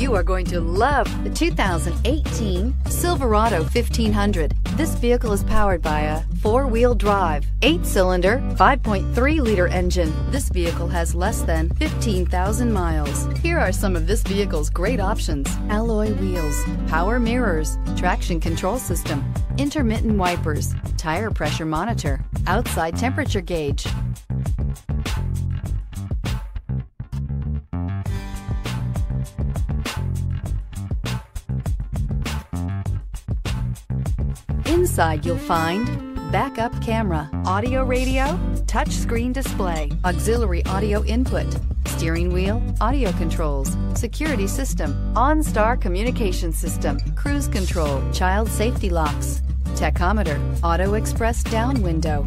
You are going to love the 2018 Silverado 1500. This vehicle is powered by a four-wheel drive, eight-cylinder, 5.3-liter engine. This vehicle has less than 15,000 miles. Here are some of this vehicle's great options. Alloy wheels, power mirrors, traction control system, intermittent wipers, tire pressure monitor, outside temperature gauge, Inside you'll find backup camera, audio radio, touchscreen display, auxiliary audio input, steering wheel, audio controls, security system, OnStar communication system, cruise control, child safety locks, tachometer, auto express down window,